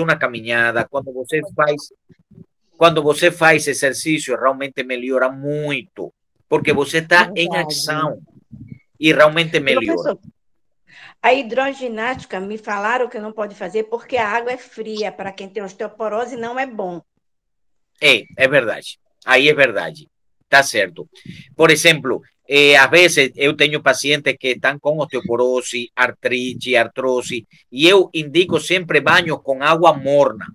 uma caminhada, quando você faz quando você faz exercício, realmente melhora muito, porque você está em ação e realmente melhora. A hidroginástica me falaram que não pode fazer porque a água é fria. Para quem tem osteoporose, não é bom. É, é verdade. Aí é verdade. Tá certo. Por exemplo, eh, às vezes eu tenho pacientes que estão com osteoporose, artrite, artrose, e eu indico sempre banho com água morna.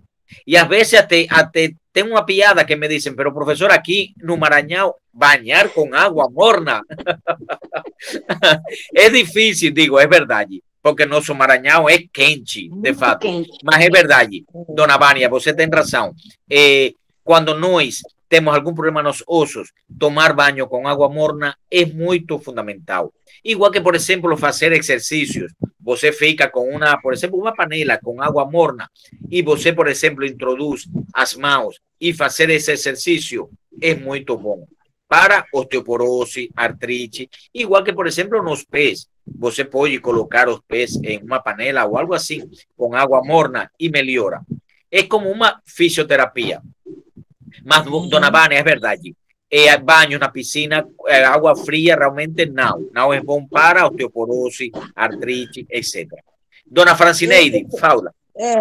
E às vezes até, até tem uma piada que me dizem, pero professor, aqui no Maranhão, banhar com água morna. é difícil, digo, é verdade. Porque nosso Maranhão é quente, de fato. Mas é verdade, dona Vânia, você tem razão. Eh, quando nós temos algum problema nos ossos, tomar banho com água morna é muito fundamental. Igual que, por exemplo, fazer exercícios. Você fica com uma, por exemplo, uma panela com água morna e você, por exemplo, introduz as mãos e fazer esse exercício é muito bom para osteoporose, artrite, igual que, por exemplo, nos pés. Você pode colocar os pés em uma panela ou algo assim, com água morna e melhora. É como uma fisioterapia. Mas, dona Vânia, é verdade. É, banho na piscina, é, água fria, realmente não. Não é bom para osteoporose, artrite, etc. Dona Francineide, fala. É,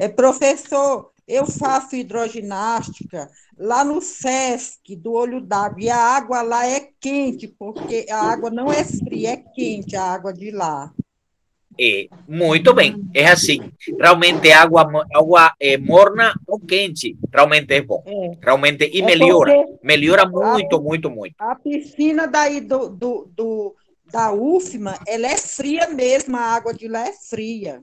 é, professor, eu faço hidroginástica lá no SESC do Olho d'Água, e a água lá é quente, porque a água não é fria, é quente a água de lá. É, muito bem, é assim. Realmente água, água é, morna ou quente, realmente é bom. É. Realmente, e é melhora, melhora muito, a, muito, muito. A piscina daí do, do, do, da UFMA, ela é fria mesmo, a água de lá é fria.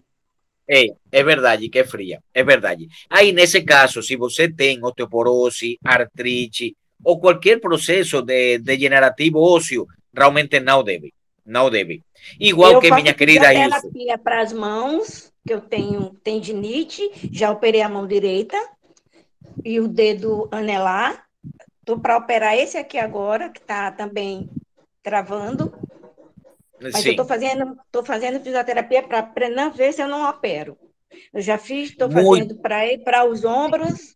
É, é verdade que é fria, é verdade. Aí, nesse caso, se você tem osteoporose, artrite ou qualquer processo de degenerativo ósseo, realmente não deve, não deve. Igual eu que minha querida Ilse. terapia para as mãos, que eu tenho tendinite, já operei a mão direita e o dedo anelar. Estou para operar esse aqui agora, que está também travando. Mas Sim. eu estou fazendo, tô fazendo fisioterapia para não ver se eu não opero. Eu já fiz, estou fazendo para os ombros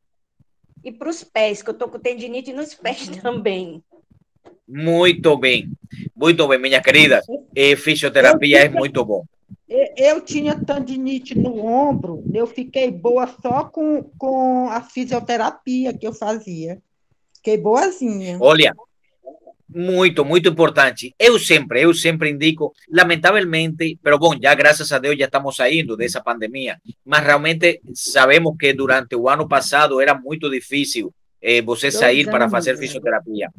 e para os pés, que eu estou com tendinite nos pés também. Muito bem, muito bem, minha querida. E fisioterapia é muito bom. Eu tinha tendinite no ombro, eu fiquei boa só com, com a fisioterapia que eu fazia. Fiquei boazinha. Olha, muito, muito importante. Eu sempre, eu sempre indico, lamentavelmente, pero bom, já graças a Deus já estamos saindo dessa pandemia, mas realmente sabemos que durante o ano passado era muito difícil eh, você sair para fazer fisioterapia.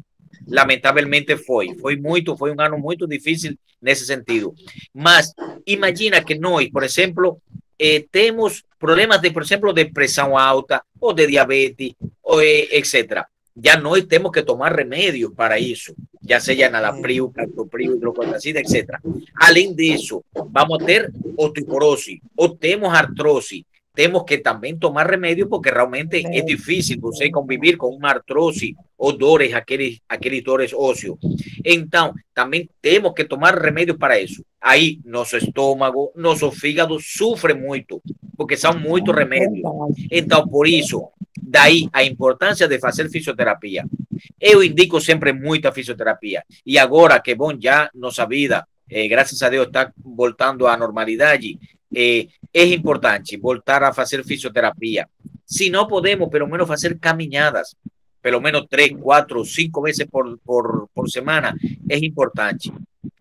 Lamentavelmente foi, foi muito, foi um ano muito difícil nesse sentido. Mas imagina que nós, por exemplo, eh, temos problemas de, por exemplo, de pressão alta ou de diabetes, ou, eh, etc ya no tenemos que tomar remedios para eso, ya sea nalapril, captopril, hidrocortisona, etc. Além eso, vamos a tener osteoporosis o tenemos artrosis, tenemos que también tomar remedios porque realmente es difícil você convivir con una artrosis o dores, aquellos, aquellos dores óseos. Entonces, también tenemos que tomar remedios para eso. Ahí, nuestro estómago, nuestro fígado sufre mucho porque son muchos remedios. Entonces, por eso, Daí a importância de fazer fisioterapia. Eu indico sempre muita fisioterapia. E agora que, bom, já nossa vida, eh, graças a Deus, está voltando à normalidade, eh, é importante voltar a fazer fisioterapia. Se não podemos, pelo menos fazer caminhadas, pelo menos três, quatro, cinco vezes por, por, por semana, é importante.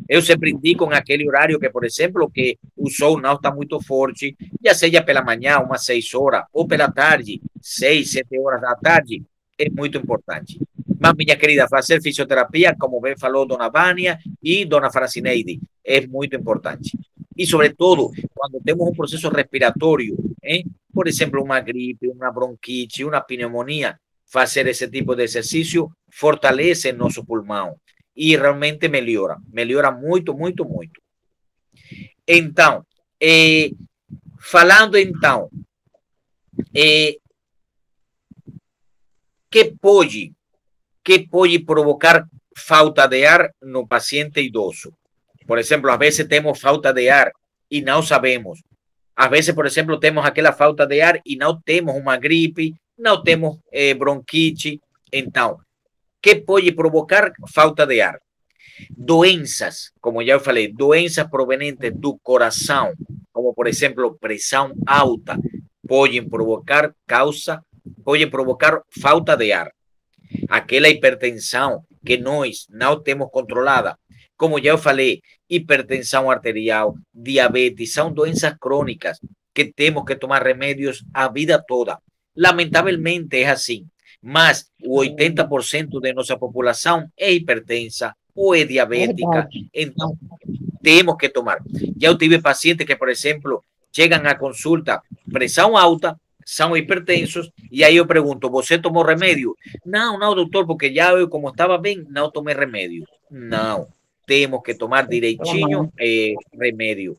Eu sempre indico aquele horário que, por exemplo, que o sol não está muito forte, já seja pela manhã, umas seis horas, ou pela tarde, seis, sete horas da tarde, é muito importante. Mas, minha querida, fazer fisioterapia, como bem falou Dona Vânia e Dona Francineide, é muito importante. E, sobretudo, quando temos um processo respiratório, hein? por exemplo, uma gripe, uma bronquite, uma pneumonia, fazer esse tipo de exercício fortalece nosso pulmão e realmente melhora, melhora muito, muito, muito. Então, eh, falando então, eh, que que pode provocar falta de ar no paciente idoso? Por exemplo, às vezes temos falta de ar e não sabemos. a veces, por ejemplo, tenemos aquella falta de ar y no tenemos una gripe, no tenemos eh, bronquite. Entonces, ¿qué puede provocar falta de ar? Doenças, como ya falei, doenças provenientes do corazón, como por ejemplo presión alta, pueden provocar causa, pueden provocar falta de ar. Aquela hipertensión que nós não temos controlada, como já eu falei, hipertensão arterial, diabetes, são doenças crônicas que temos que tomar remédios a vida toda. Lamentavelmente é assim, mas o 80% de nossa população é hipertensa ou é diabética, então temos que tomar. Já eu tive pacientes que, por exemplo, chegam à consulta pressão alta, são hipertensos, e aí eu pergunto, você tomou remédio? Não, não, doutor, porque já eu, como estava bem, não tomei remédio. Não, temos que tomar direitinho eh, remédio.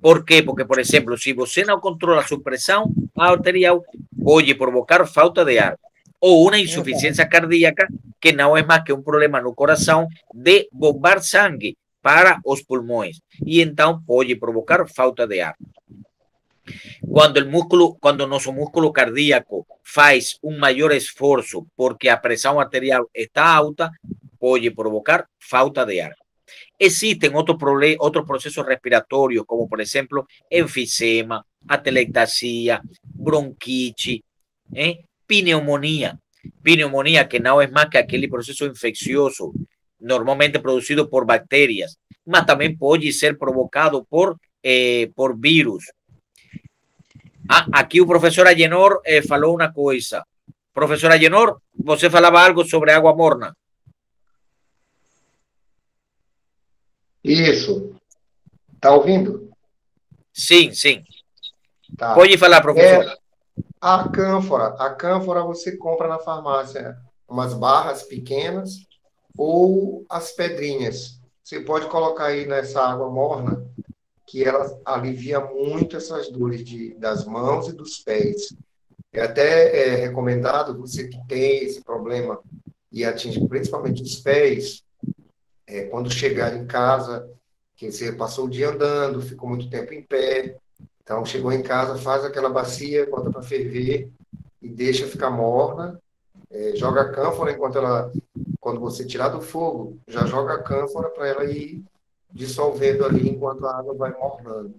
Por quê? Porque, por exemplo, se você não controla sua pressão arterial, pode provocar falta de ar ou uma insuficiência cardíaca, que não é mais que um problema no coração de bombar sangue para os pulmões. E então pode provocar falta de ar. Cuando el músculo, cuando nuestro músculo cardíaco faz un mayor esfuerzo porque la presión arterial está alta, puede provocar falta de ar. Existen otros, otros procesos respiratorios, como por ejemplo enfisema, atelectasia, bronquitis, ¿eh? pneumonía. Pneumonía que no es más que aquel proceso infeccioso, normalmente producido por bacterias, mas también puede ser provocado por, eh, por virus. Ah, aqui o professor Agenor eh, falou uma coisa. Professor Agenor, você falava algo sobre água morna. Isso. Tá ouvindo? Sim, sim. Tá. Pode falar, professor. É, a cânfora. A cânfora você compra na farmácia umas barras pequenas ou as pedrinhas. Você pode colocar aí nessa água morna que ela alivia muito essas dores de, das mãos e dos pés. É até é, recomendado você que tem esse problema e atinge principalmente os pés, é, quando chegar em casa, que você passou o dia andando, ficou muito tempo em pé, então chegou em casa, faz aquela bacia, bota para ferver e deixa ficar morna, é, joga a cânfora enquanto ela, quando você tirar do fogo, já joga a cânfora para ela ir dissolvendo ali enquanto a água vai mornando.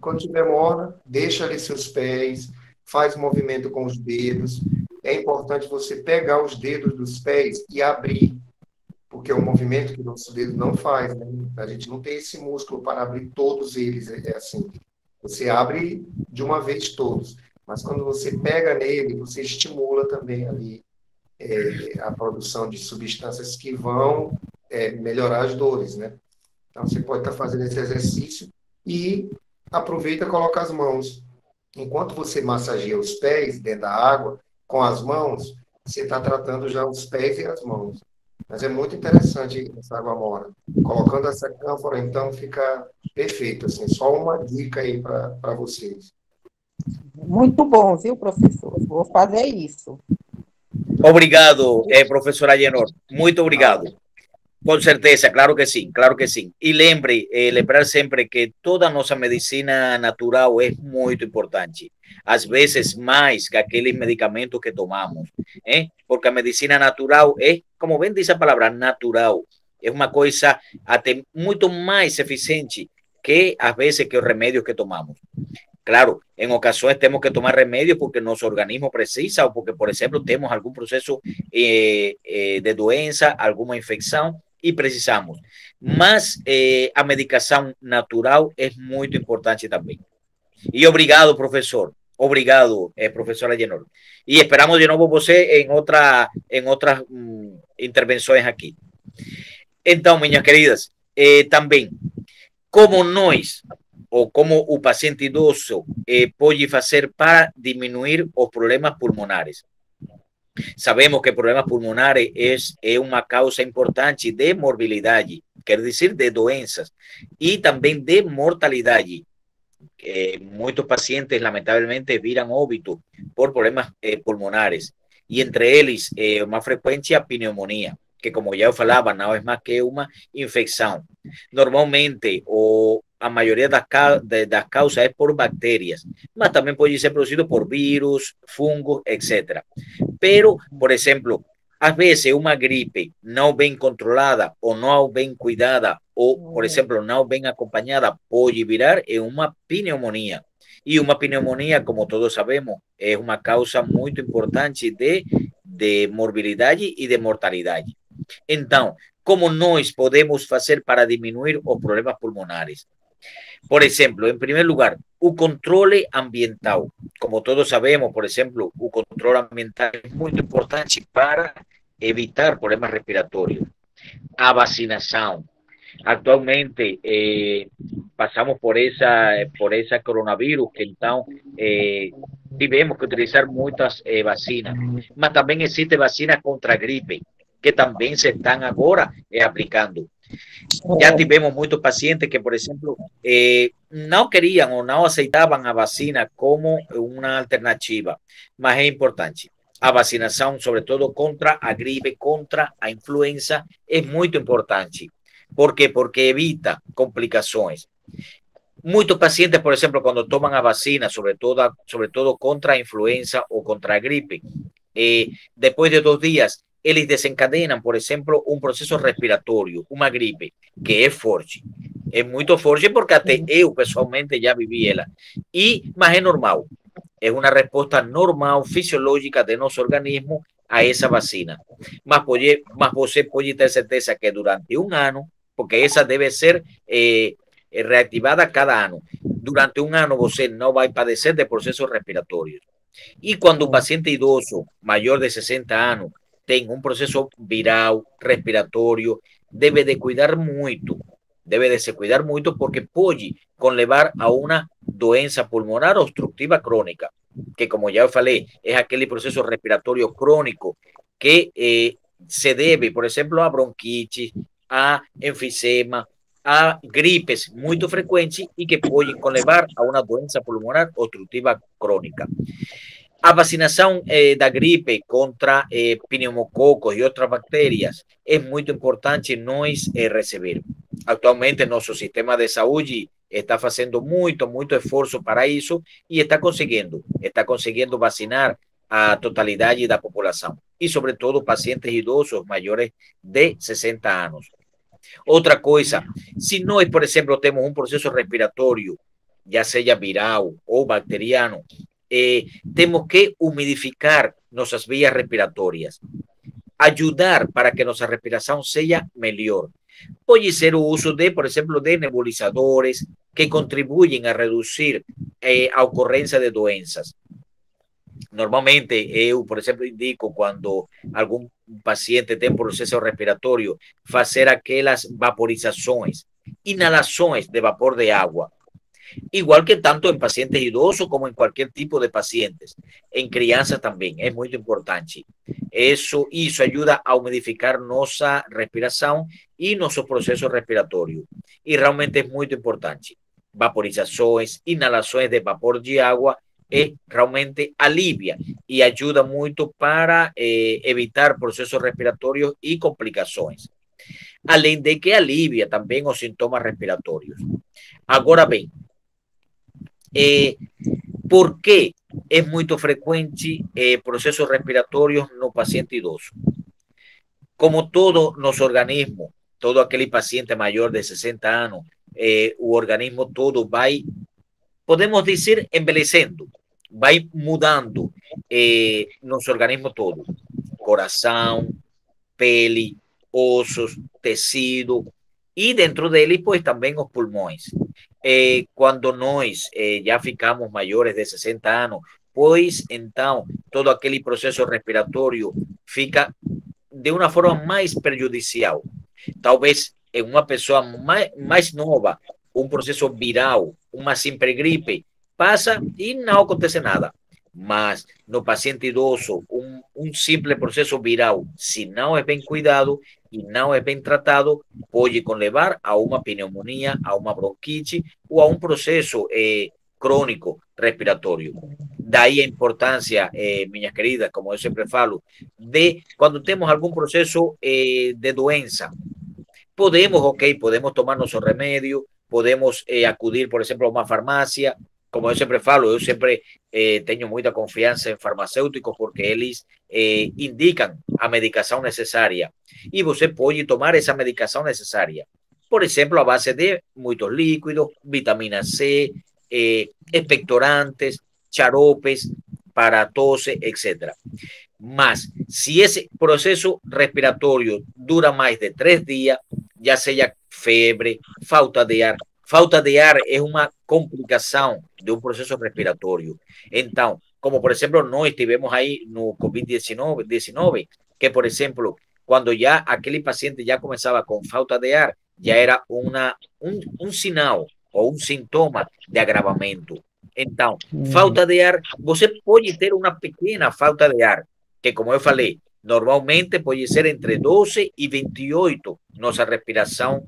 Quando estiver morna, deixa ali seus pés, faz movimento com os dedos. É importante você pegar os dedos dos pés e abrir, porque é um movimento que nosso dedo não faz. Né? A gente não tem esse músculo para abrir todos eles, é assim. Você abre de uma vez todos, mas quando você pega nele, você estimula também ali é, a produção de substâncias que vão é, melhorar as dores, né? Então, você pode estar fazendo esse exercício e aproveita e coloca as mãos. Enquanto você massageia os pés dentro da água, com as mãos, você está tratando já os pés e as mãos. Mas é muito interessante essa água mora. Colocando essa cânfora, então, fica perfeito. Assim, só uma dica aí para vocês. Muito bom, viu, professor? Vou fazer isso. Obrigado, eh, professora Agenor. Muito obrigado. Con certeza, claro que sí, claro que sí. Y lembre, eh, lembrar siempre que toda nuestra medicina natural es muy importante. A veces más que aquellos medicamentos que tomamos, ¿eh? porque la medicina natural es, como ven dice la palabra, natural. Es una cosa mucho más eficiente que a veces que los remedios que tomamos. Claro, en ocasiones tenemos que tomar remedios porque nuestro organismo precisa o porque, por ejemplo, tenemos algún proceso eh, eh, de doença, alguna infección e precisamos. Mas eh, a medicação natural é muito importante também. E obrigado, professor. Obrigado, eh, professora Genor. E esperamos de novo você em outra em outras hum, intervenções. Então, minhas queridas, eh, também, como nós, ou como o paciente idoso eh, pode fazer para diminuir os problemas pulmonares? Sabemos que problemas pulmonares es, una causa importante de morbilidad, quiere decir de doenças, y también de mortalidad. muchos pacientes lamentablemente viran óbito por problemas eh, pulmonares y entre ellos eh, más frecuencia pneumonía que como ya falaba, no es más que una infección. Normalmente o a maioria das, das causas é por bactérias, mas também pode ser produzido por vírus, fungos, etc. Pero, por exemplo, às vezes uma gripe não bem controlada ou não bem cuidada ou, por exemplo, não bem acompanhada pode virar em uma pneumonia. E uma pneumonia, como todos sabemos, é uma causa muito importante de, de morbilidade e de mortalidade. Então, como nós podemos fazer para diminuir os problemas pulmonares? Por ejemplo, en primer lugar, un control ambiental. Como todos sabemos, por ejemplo, un control ambiental es muy importante para evitar problemas respiratorios. A vacinación. Actualmente eh, por esa, por esa coronavirus que entonces eh, tivemos que utilizar muchas eh, vacinas, pero también existe vacina contra gripe que también se están ahora eh, aplicando. Ya tivemos muchos pacientes que, por ejemplo, eh, no querían o no aceitaban a vacina como una alternativa, más es importante. A vacinación, sobre todo contra a gripe, contra a influenza, es muy importante. ¿Por qué? Porque evita complicaciones. Muchos pacientes, por ejemplo, cuando toman a vacina, sobre todo, sobre todo contra influenza o contra gripe, eh, después de dos días eles desencadenan, por ejemplo, un proceso respiratorio, una gripe, que es forte. Es muy forte porque até eu pessoalmente ya viví ela. Y más es normal. Es una respuesta normal, fisiológica de nuestro organismo a esa vacina. Más, pode, más você pode ter certeza que durante un año, porque esa debe ser eh, reactivada cada año, durante un año você no va a padecer de procesos respiratorios. Y cuando un paciente idoso mayor de 60 años tenga un proceso viral, respiratorio, debe de cuidar mucho, debe de se cuidar mucho porque puede conlevar a una doença pulmonar obstructiva crónica, que como ya falei, es aquel proceso respiratorio crónico que eh, se debe, por ejemplo, a bronquitis, a enfisema, a gripes muy frecuentes y que pueden conlevar a una doença pulmonar obstructiva crónica. A vacinação eh, da gripe contra eh, pneumococos e outras bactérias é muito importante nós eh, receber. Atualmente, nosso sistema de saúde está fazendo muito, muito esforço para isso e está conseguindo, está conseguindo vacinar a totalidade da população e, sobretudo, pacientes idosos maiores de 60 anos. Outra coisa, se nós, por exemplo, temos um processo respiratório, já seja viral ou bacteriano, eh, tenemos que humidificar nuestras vías respiratorias, ayudar para que nuestra respiración sea mejor. Puede ser el uso de, por ejemplo, de nebulizadores que contribuyen a reducir eh, a ocurrencia de doenças. Normalmente, eu, por ejemplo, indico cuando algún paciente tiene un proceso respiratorio, hacer aquellas vaporizaciones, inhalaciones de vapor de agua igual que tanto en pacientes idosos como en cualquier tipo de pacientes. En crianza también es muy importante. Eso, eso ayuda a humidificar nuestra respiración y nuestro proceso respiratorio. Y realmente es muy importante. Vaporizaciones, inhalaciones de vapor de agua es realmente alivia y ayuda mucho para eh, evitar procesos respiratorios y complicaciones. Além de que alivia también los síntomas respiratorios. Ahora bien, eh, ¿Por qué es muy frecuente eh, procesos respiratorios no paciente idoso? Como todo nuestro organismo, todo aquel paciente mayor de 60 años, eh, organismo todo va, podemos decir, envelhecendo, va mudando eh, nuestro organismo todo, corazón, pele, osos, tecido, y dentro de él, pues también los pulmones. Eh, cuando nós eh, ya ficamos mayores de 60 años, pues entonces todo aquel proceso respiratorio fica de una forma más perjudicial. Tal vez en una persona más, más nova, un proceso viral, una simple gripe, pasa y no acontece nada. Mas no paciente idoso, un, un simple proceso viral, si no es bien cuidado, y no es bien tratado, puede conlevar a una pneumonía, a una bronquitis o a un proceso eh, crónico respiratorio. De ahí la importancia, eh, queridas, querida, como yo siempre falo, de cuando tenemos algún proceso eh, de doença, podemos, ok, podemos tomar nuestro remedio, podemos eh, acudir, por exemplo, a uma farmácia. Como eu sempre falo, eu sempre eh, tenho muita confiança em farmacêuticos porque eles eh, indicam a medicação necessária e você tomar essa medicação necessária. Por exemplo, a base de muitos líquidos, vitamina C, eh, expectorantes, charopes para etc. Mas, si ese proceso respiratorio dura más de tres días, ya sea febre, falta de ar, falta de ar es una complicación de un proceso respiratorio. Entonces, como por ejemplo, no estivemos ahí no COVID-19, 19, que por ejemplo, cuando ya aquel paciente ya comenzaba con falta de ar, ya era una, un, un sinal o un síntoma de agravamento. Então, falta de ar, você pode ter uma pequena falta de ar, que como eu falei, normalmente pode ser entre 12 e 28 nossa respiração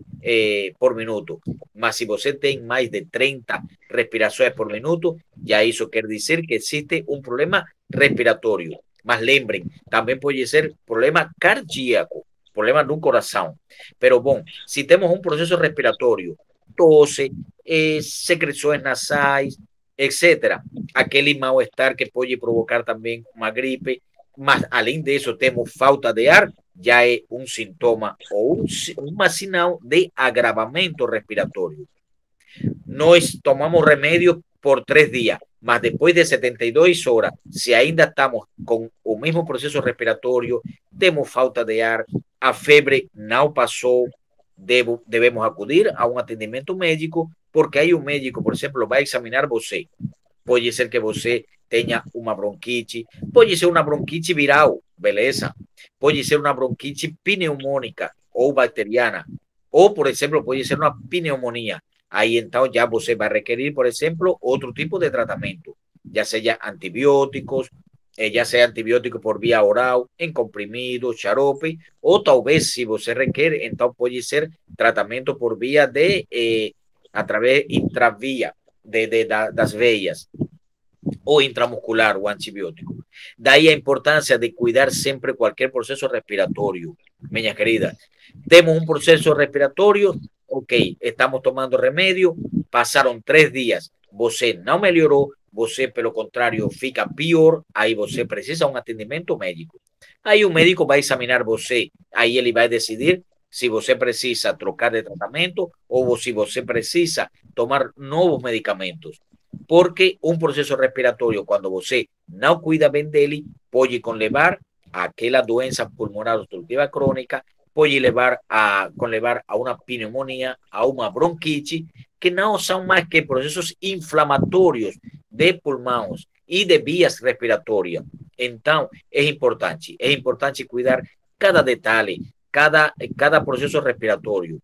por minuto. Mas se você tem mais de 30 respirações por minuto, já isso quer dizer que existe um problema respiratório. Mas lembrem, também pode ser problema cardíaco, problema no coração. Pero bom, se temos um processo respiratório, tosse, eh, secreções nasais, etcétera. Aquele mal-estar que pode provocar também uma gripe, mas além disso temos falta de ar, já é um sintoma ou um, uma sinal de agravamento respiratório. Nós tomamos remédio por três dias, mas depois de 72 horas, se ainda estamos com o mesmo processo respiratório, temos falta de ar, a febre não passou, devo, devemos acudir a um atendimento médico porque hay un médico, por ejemplo, va a examinar você. Puede ser que você tenha una bronquitis, puede ser una bronquitis viral, beleza. Puede ser una bronquitis pneumónica o bacteriana. O, por ejemplo, puede ser una pneumonía. Ahí entonces ya você va a requerir, por ejemplo, otro tipo de tratamiento, ya sea antibióticos, eh, ya sea antibiótico por vía oral, en comprimido, xarope, o tal vez si você requiere, entonces puede ser tratamiento por vía de eh, a través intravía de, de, de das veias o intramuscular o antibiótico. Daí a importância de cuidar sempre qualquer processo respiratório, minha querida. Temos um processo respiratório, ok, estamos tomando remédio, passaram três dias, você não melhorou, você, pelo contrário, fica pior, aí você precisa um atendimento médico. Aí o médico vai examinar você, aí ele vai decidir si você precisa trocar de tratamento ou se você precisa tomar novos medicamentos. Porque um processo respiratório, quando você não cuida bem dele, pode conlevar aquela doença pulmonar obstrutiva crônica, pode levar a conlevar a uma pneumonia, a uma bronquite, que não são mais que processos inflamatórios de pulmões e de vias respiratórias. Então, é importante, é importante cuidar cada detalhe, cada, cada proceso respiratorio.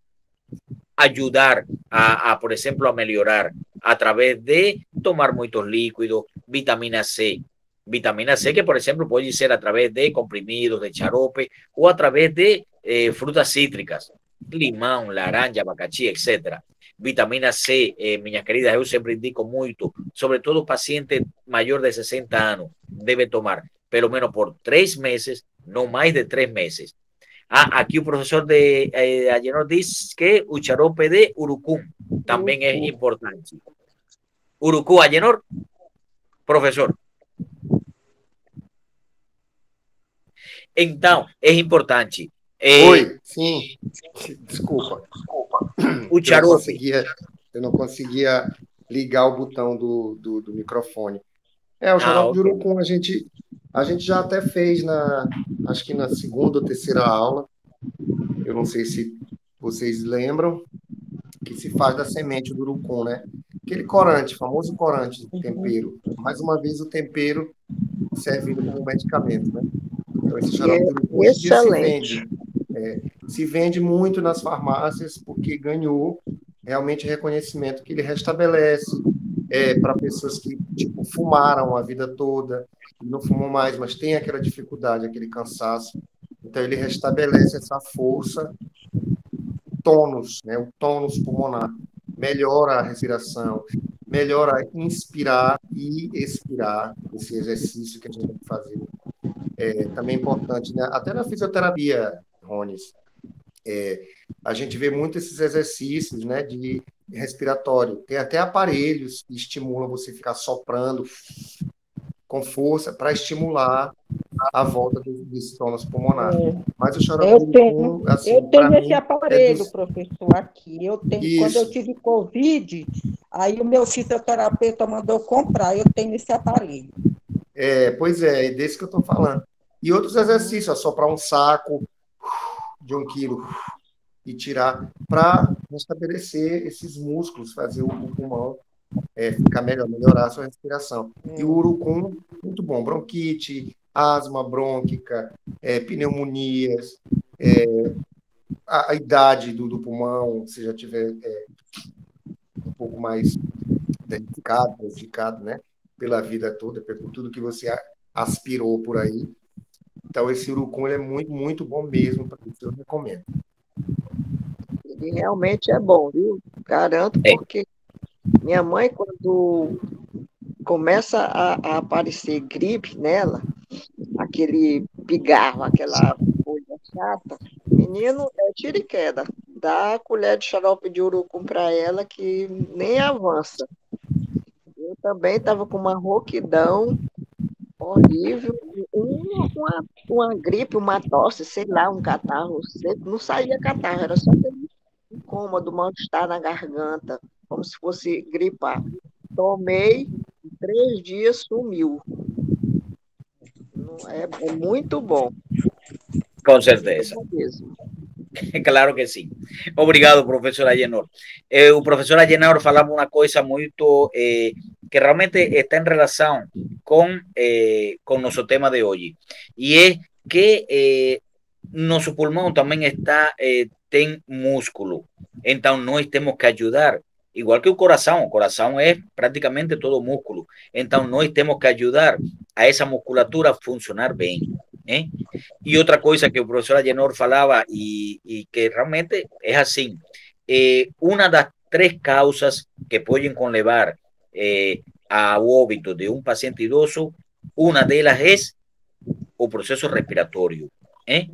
Ayudar a, por ejemplo, a mejorar a través de tomar muchos líquidos, vitamina C. Vitamina C que, por ejemplo, puede ser a través de comprimidos, de charope o a través de eh, frutas cítricas, limón, laranja, abacaxi, etc. Vitamina C, eh, queridas, yo siempre indico mucho, sobre todo paciente mayor de 60 años, debe tomar pelo menos por tres meses, no más de tres meses, Ah, aquí un profesor de eh, Ayenor dice que Ucharope de Urucum también es importante. Urucú, Ayenor, profesor. Então, é importante. É... Oi, sim. Desculpa. desculpa. O eu não, conseguia, eu não conseguia ligar o botão do, do, do microfone. É, o xarope ah, de urucum a gente, a gente já até fez na, acho que na segunda ou terceira aula. Eu não sei se vocês lembram que se faz da semente do urucum, né? Aquele corante, famoso corante do tempero. Mais uma vez o tempero servindo como medicamento, né? Então esse xarope de urucum se vende, é, se vende muito nas farmácias porque ganhou realmente reconhecimento que ele restabelece é, para pessoas que tipo, fumaram a vida toda, não fumam mais, mas tem aquela dificuldade, aquele cansaço. Então, ele restabelece essa força, tônus, né, o tônus pulmonar, melhora a respiração, melhora inspirar e expirar, esse exercício que a gente tem que fazer. É, também é importante, né? até na fisioterapia, Rones, é, a gente vê muito esses exercícios né, de respiratório. Tem até aparelhos que estimulam você ficar soprando com força para estimular a volta dos, dos sintomas pulmonares. É. Mas o xarope eu tenho, assim, eu tenho esse é aparelho, é dos... professor, aqui. Eu tenho, Isso. quando eu tive Covid, aí o meu fisioterapeuta mandou comprar, eu tenho esse aparelho. É, pois é, é desse que eu estou falando. E outros exercícios, assoprar um saco de um quilo e tirar para restabelecer esses músculos, fazer o, pulmão é, ficar melhor, melhorar a sua respiração. E o urucum, muito bom, bronquite, asma brônquica, é, pneumonias, é, a, a, idade do, do, pulmão, se já tiver é, um pouco mais danificado, prejudicado, né, pela vida toda, por tudo que você aspirou por aí. Então, esse urucum é muito, muito bom mesmo, para isso eu recomendo. Ele realmente é bom, viu? Garanto, é. porque minha mãe, quando começa a, a aparecer gripe nela, aquele pigarro, aquela folha chata, menino, é tiro e queda. Dá a colher de xarope de urucum para ela que nem avança. Eu também estava com uma rouquidão horrível, uma, uma, uma, gripe, uma tosse, sei lá, um catarro, não saía catarro, era só aquele incômodo, mal-estar na garganta, como se fosse gripar. Tomei, três dias sumiu. É, é muito bom. Com certeza. Claro que sim. Obrigado, professor Agenor. Eh, o professor Agenor falava uma coisa muito eh, que realmente está em relação com, eh, com nosso tema de hoje. E é que eh, nosso pulmão também está, eh, tem músculo. Então, nós temos que ajudar igual que o coração, o coração é praticamente todo músculo. Então, nós temos que ajudar a essa musculatura a funcionar bem. ¿eh? E outra coisa que o professor Agenor falava, e, que realmente é assim: eh, uma das três causas que podem conlevar eh, ao óbito de um paciente idoso, uma delas é o processo respiratório. ¿eh?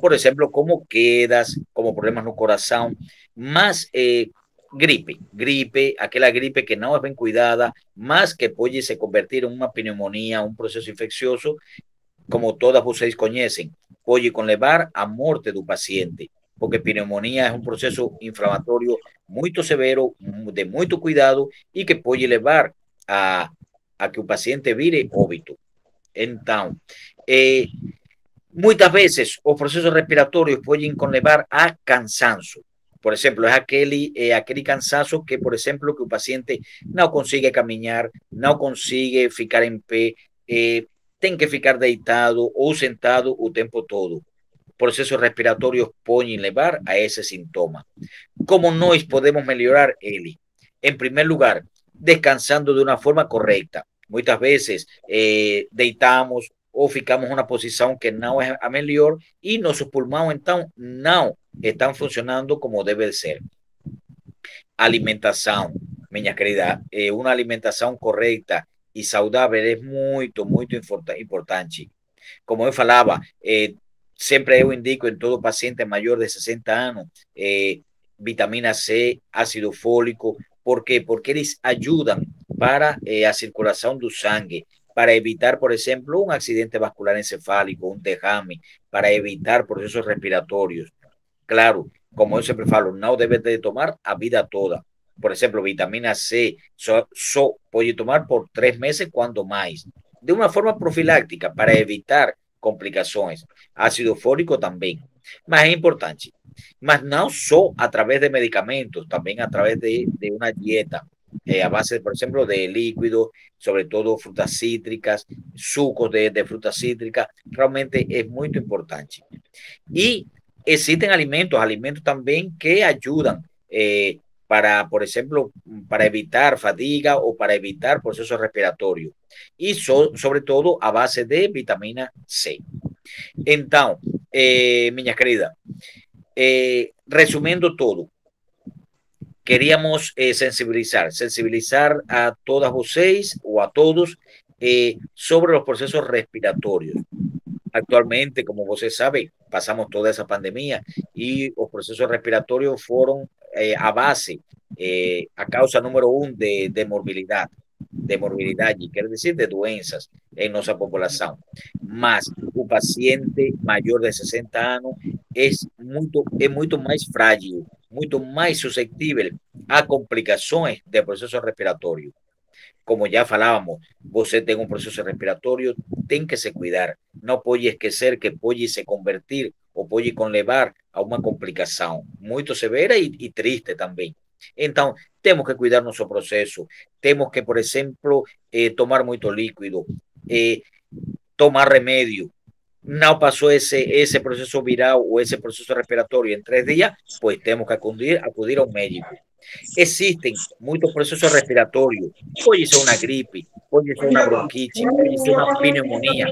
Por exemplo, como quedas, como problemas no coração, mas eh, gripe, gripe, aquella gripe que no es bien cuidada, más que puede se convertir en una pneumonía, un proceso infeccioso, como todas ustedes conocen, puede conlevar a muerte del paciente, porque pneumonía es un proceso inflamatorio muy severo, de mucho cuidado y que puede llevar a, a que el paciente vire óbito. Entonces, eh, muchas veces los procesos respiratorios pueden conlevar a cansancio. Por exemplo, é aquele, é aquele cansaço que, por exemplo, que o paciente não consegue caminhar, não consegue ficar em pé, eh, tem que ficar deitado ou sentado o tempo todo. Processos respiratórios podem levar a esse sintoma. Como nós podemos melhorar ele? Em primeiro lugar, descansando de uma forma correta. Muitas vezes eh, deitamos ou ficamos em uma posição que não é a melhor e nossos pulmões, então, não están funcionando como debe ser. Alimentación, minha querida, eh, una alimentación correcta y saludable es muy, muy importante. Como yo falaba, eh, siempre yo indico en todo paciente mayor de 60 años, eh, vitamina C, ácido fólico, ¿por qué? Porque ellos ayudan para la circulación de sangre, para evitar, por ejemplo, un accidente vascular encefálico, un derrame, para evitar procesos respiratorios. Claro, como yo siempre falo, no debes de tomar a vida toda. Por ejemplo, vitamina C, so, so puede tomar por tres meses cuando más. De una forma profiláctica para evitar complicaciones. Ácido fólico también. Más importante. Más no solo a través de medicamentos, también a través de una dieta. Eh, a base, por ejemplo, de líquidos, sobre todo frutas cítricas, sucos de, frutas cítricas, realmente es muy importante. Y existen alimentos, alimentos también que ayudan eh, para, por ejemplo, para evitar fatiga o para evitar procesos respiratorios y sobre todo a base de vitamina C. Entonces, eh, miña querida, eh, resumiendo todo, queríamos eh, sensibilizar, sensibilizar a todas ustedes o a todos sobre los procesos respiratorios. Actualmente, como você sabe, pasamos toda esa pandemia y los procesos respiratorios fueron eh, a base eh, a causa número uno de, de morbilidad de morbilidad, y quiere decir de doenças en nuestra población. Más un paciente mayor de 60 años es mucho, es mucho más frágil, mucho más susceptible a complicaciones del proceso respiratorio. Como ya falábamos, você tem un proceso respiratorio, ten que se cuidar. No puede esquecer que puede se convertir o puede conlevar a una complicación muy severa y triste también. Entonces, tenemos que cuidar nuestro proceso. Tenemos que, por ejemplo, eh, tomar mucho líquido, eh, tomar remedio. No pasó ese, ese proceso viral o ese proceso respiratorio en tres días, pues tenemos que acudir, acudir a un médico. Existen muchos procesos respiratorios. Puede ser una gripe, puede ser una bronquitis, puede ser una pneumonía,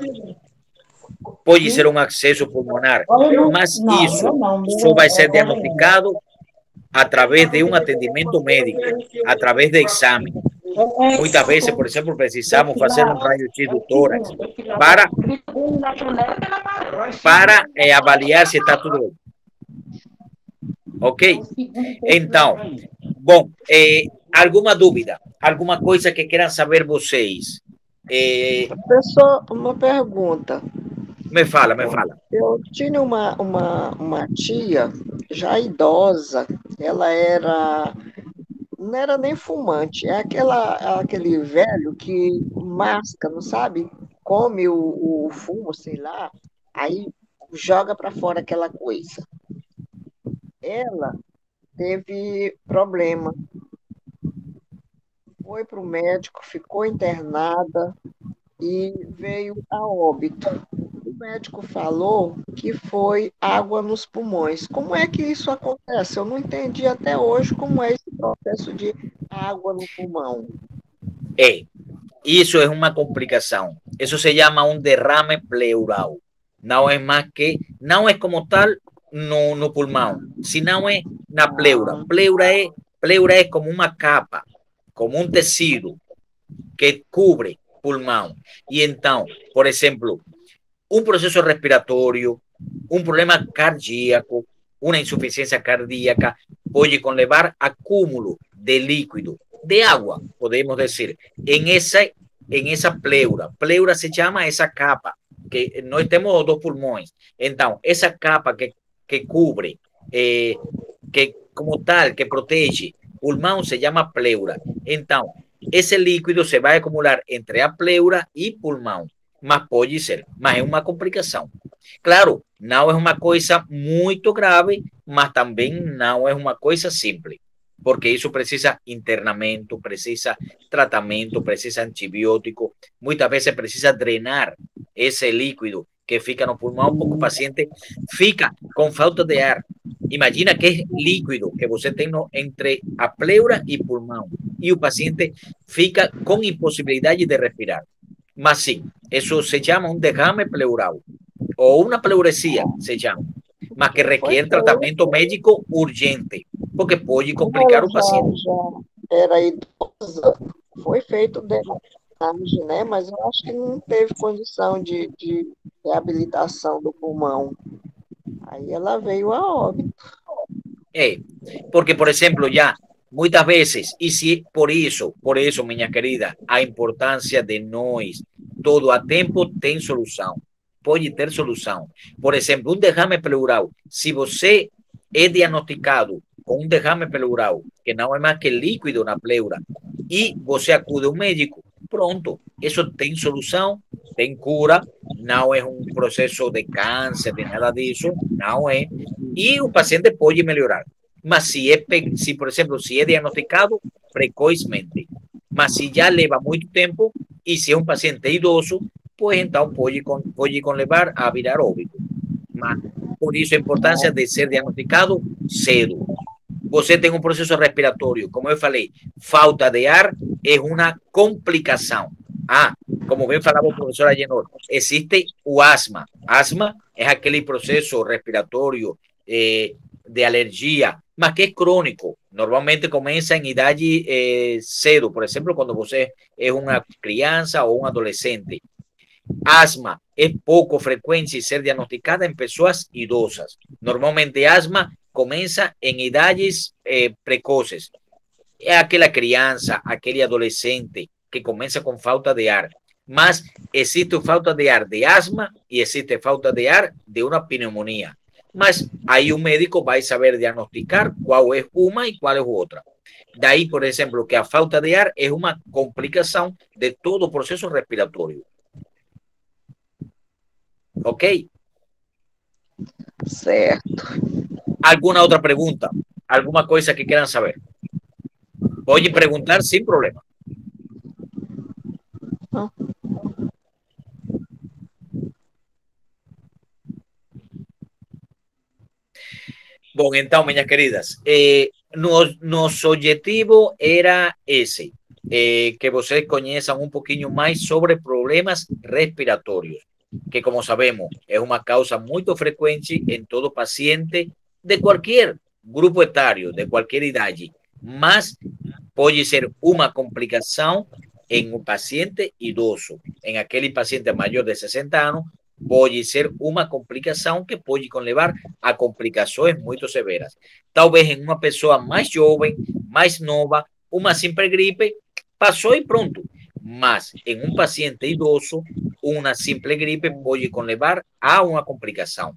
puede ser un acceso pulmonar. Más eso, eso va a ser diagnosticado a través de un atendimiento médico, a través de examen. Muchas veces, por ejemplo, precisamos hacer un rayo X tórax para, para eh, avaliar si está todo Ok? Entonces, bom, eh, alguma dúvida? Alguma coisa que queiram saber vocês? Eh... Pessoal, uma pergunta. Me fala, me fala. Eu tinha uma, uma, uma tia já idosa, ela era não era nem fumante, é aquela, aquele velho que masca, não sabe? Come o, o fumo, sei lá, aí joga para fora aquela coisa. Ela teve problema. Foi para o médico, ficou internada e veio a óbito médico falou que foi água nos pulmões. Como é que isso acontece? Eu não entendi até hoje como é esse processo de água no pulmão. É, isso é uma complicação. Isso se chama um derrame pleural. Não é mais que, não é como tal no, no pulmão, senão é na pleura. Pleura é, pleura é como uma capa, como um tecido que cubre pulmão. E então, por exemplo, un proceso respiratorio, un problema cardíaco, una insuficiencia cardíaca, puede conllevar acúmulo de líquido, de agua, podemos decir, en esa, en esa pleura. Pleura se llama esa capa, que no estemos dos pulmones. Entonces, esa capa que, que cubre, eh, que como tal, que protege pulmón, se llama pleura. Entonces, ese líquido se va a acumular entre a pleura y pulmón mas pode ser, mas é uma complicação. Claro, não é uma coisa muito grave, mas também não é uma coisa simples, porque isso precisa internamento, precisa tratamento, precisa antibiótico, muitas vezes precisa drenar esse líquido que fica no pulmão, porque o paciente fica com falta de ar. Imagina que é líquido que você tem no, entre a pleura e pulmão, e o paciente fica com impossibilidade de respirar. Mas sí, eso se llama un derrame pleural o una pleuresía, se llama, mas que requiere tratamento médico urgente, porque pode complicar o paciente. Era idosa, foi feito derrame, né? Mas eu acho que não teve condição de, de reabilitação do pulmão. Aí ela veio a óbito. É, porque, por exemplo, já muchas veces, y si por eso, por eso, minha querida, a importância de nós, todo a tempo tem solução, pode ter solução. Por exemplo, um derrame pleural, se você é diagnosticado com um derrame pleural, que não é mais que líquido na pleura, e você acude ao médico, pronto, isso tem solução, tem cura, não é um processo de câncer, de nada disso, não é, e o paciente pode melhorar. Mas si es, si por ejemplo, si es diagnosticado precozmente, mas si ya lleva mucho tiempo y si es un paciente idoso, pues entonces puede, con, puede conlevar a virar óbito. Mas, por eso la importancia de ser diagnosticado cedo. Você tem um processo respiratório, como eu falei, falta de ar é uma complicação. Ah, como bem falava o professor Agenor, existe o asma. Asma é aquele processo respiratório eh, de alergia más que es crónico. Normalmente comienza en edad eh, cedo, por ejemplo, cuando usted es una crianza o un adolescente. Asma es poco frecuente y ser diagnosticada en personas idosas. Normalmente asma comienza en edades eh, precoces. é aquela criança, aquele adolescente que começa com falta de ar. Mas existe falta de ar de asma e existe falta de ar de uma pneumonia. Mas aí o médico vai saber diagnosticar qual é uma e qual é outra. Daí, por exemplo, que a falta de ar é uma complicação de todo o processo respiratório. Ok? Certo. ¿Alguna outra pergunta? ¿Alguma coisa que queiram saber? Pode perguntar sem problema. Bom, então, queridas, eh, nos, nosso objetivo era esse, eh, que vocês conheçam um pouquinho mais sobre problemas respiratórios, que como sabemos é uma causa muito frequente em todo paciente de qualquer grupo etário, de qualquer idade, mas pode ser uma complicação em um paciente idoso, em aquele paciente maior de 60 anos, pode ser uma complicação que pode levar a complicações muito severas. Talvez em uma pessoa mais jovem, mais nova, uma simples gripe, passou e pronto. Mas em um paciente idoso, uma simples gripe pode levar a uma complicação.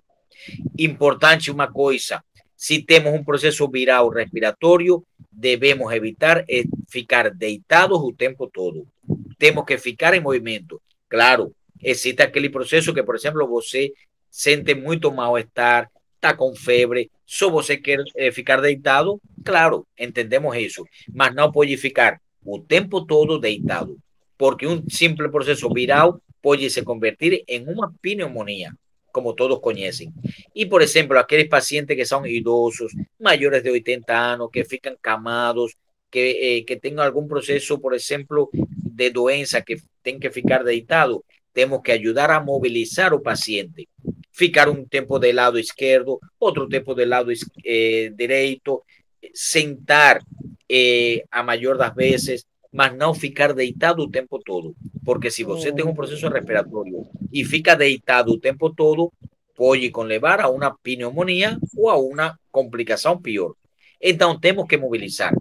Importante uma coisa, se temos um processo viral respiratório, devemos evitar ficar deitados o tempo todo. Temos que ficar em movimento. Claro, existe aquele processo que, por exemplo, você sente muito mal-estar, está com febre, só você quer eh, ficar deitado, claro, entendemos isso, mas não pode ficar o tempo todo deitado, porque um simples processo viral pode se convertir em uma pneumonia, como todos conhecem. E, por exemplo, aqueles pacientes que são idosos, maiores de 80 anos, que ficam camados, que, eh, que tenham algum processo, por exemplo, de doença que tem que ficar deitado, temos que ajudar a mobilizar o paciente. Ficar um tempo do lado esquerdo, outro tempo do lado eh, direito, sentar eh, a maior das vezes, mas não ficar deitado o tempo todo. Porque se você tem um processo respiratório e fica deitado o tempo todo, pode levar a uma pneumonia ou a uma complicação pior. Então, temos que mobilizar.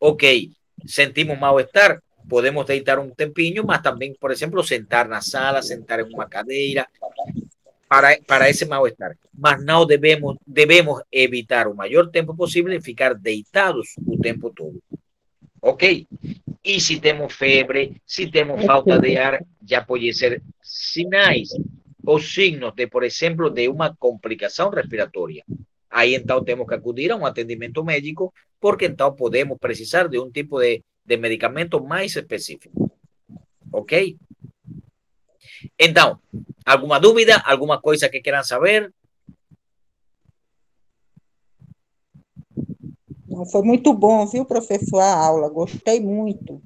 Ok, sentimos mal-estar, podemos deitar un tempinho, mas también, por ejemplo, sentar na sala, sentar en una cadeira, para, para ese mal-estar. Mas não devemos, devemos evitar o maior tempo possível ficar deitados o tempo todo. Ok? E se temos febre, se temos falta de ar, já pode ser sinais ou signos de, por exemplo, de uma complicação respiratória. Aí então temos que acudir a um atendimento médico, porque então podemos precisar de um tipo de de medicamento mais específico. Ok? Então, alguma dúvida? Alguma coisa que queiram saber? Não, foi muito bom, viu, professor, a aula. Gostei muito.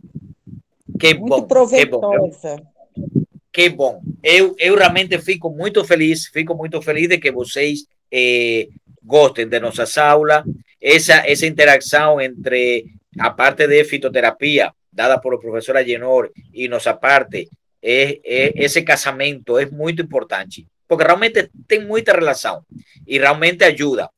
Que muito bom. proveitosa. Que bom. Que bom. Eu, eu realmente fico muito feliz, fico muito feliz de que vocês eh, gostem de nossas aulas, essa, essa interação entre a parte de fitoterapia dada por el profesor Ayenor y nos aparte, es, es, ese casamento es muy importante, porque realmente tiene mucha relación y realmente ayuda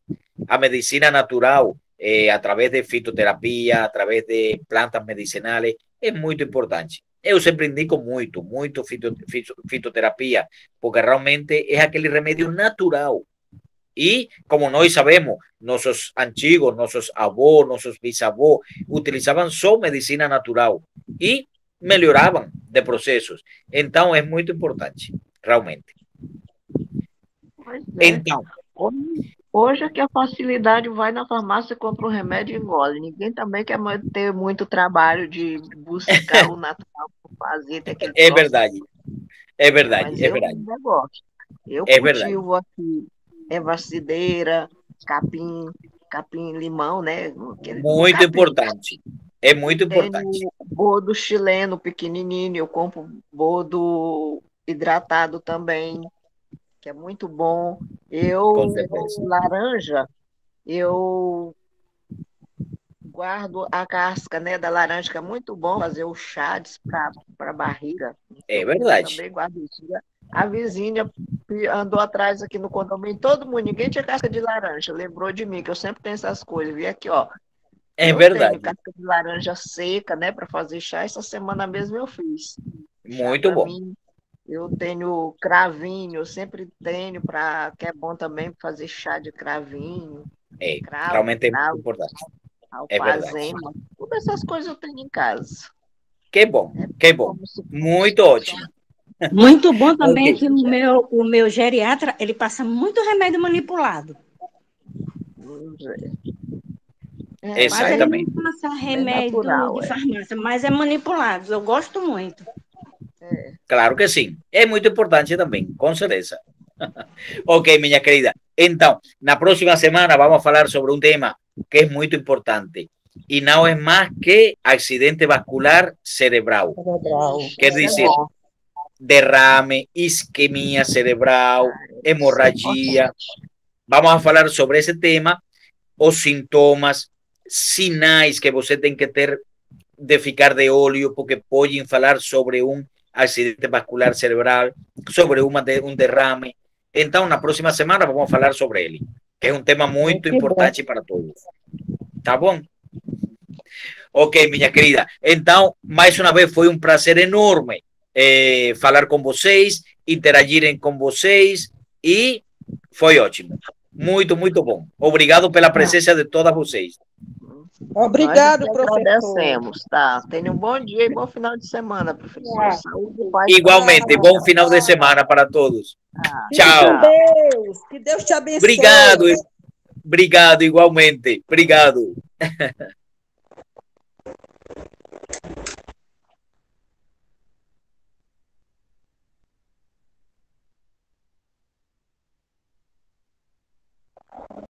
a medicina natural eh, a través de fitoterapia, a través de plantas medicinales, es muy importante. Eu sempre indico muito, muito fito, fito, fitoterapia, porque realmente é aquele remédio natural y como nós sabemos, nuestros antiguos, nuestros avós, nuestros bisavós utilizaban só medicina natural y melhoraban de procesos. Entonces es muy importante, realmente. É. Então, hoje é que a facilidade vai na farmácia, compra um remédio e engole. Ninguém também quer ter muito trabalho de buscar o natural para fazer. É verdade. É verdade, Mas é verdade. Eu, gosto. eu é cultivo verdade. aqui ervacideira, capim, capim limão, né? Muito capim. importante. É muito importante. Tem bodo chileno pequenininho, eu compro bodo hidratado também, que é muito bom. Eu laranja, eu guardo a casca, né, da laranja, que é muito bom fazer o chá para barriga. É verdade. Eu também guardo isso. A vizinha andou atrás aqui no condomínio, todo mundo, ninguém tinha casca de laranja, lembrou de mim, que eu sempre tenho essas coisas. Vi aqui, ó. É eu verdade. tenho casca de laranja seca, né, para fazer chá. Essa semana mesmo eu fiz. Muito pra bom. mim. Eu tenho cravinho, eu sempre tenho para que é bom também fazer chá de cravinho, É, cravo, realmente é cravo, muito importante. É alfazema, todas essas coisas eu tenho em casa. Que bom, que bom. Muito ótimo. Muito bom também Ok. que o meu, o meu geriatra, ele passa muito remédio manipulado. É, Mas ele Exatamente. não passa remédio natural, de é. farmácia, mas é manipulado. Eu gosto muito. Claro que sim. É muito importante também, com certeza. ok, minha querida. Então, na próxima semana vamos a falar sobre um tema que é muito importante. E não é mais que acidente vascular cerebral. Cerebral. Quer dizer, derrame, isquemia cerebral, hemorragia. Vamos a falar sobre esse tema, os sintomas, sinais que você tem que ter de ficar de olho, porque podem falar sobre um acidente vascular cerebral, sobre uma de, um derrame. Então, na próxima semana vamos falar sobre ele, que é um tema muito bom. importante para todos. Tá bom? Ok, minha querida. Então, mais uma vez, foi um prazer enorme eh, falar com vocês, interagirem com vocês e foi ótimo. Muito, muito bom. Obrigado pela presença de todas vocês. Obrigado, Nós que professor. Agradecemos, tá? Tenha um bom dia e bom final de semana, professor. Ah. Saúde paz. Igualmente, bom final de semana para todos. Ah, Tchau. com Deus. Que Deus te abençoe. Obrigado. Obrigado, igualmente. Obrigado.